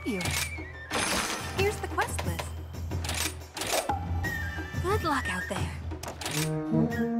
help you. Here's the quest list. Good luck out there.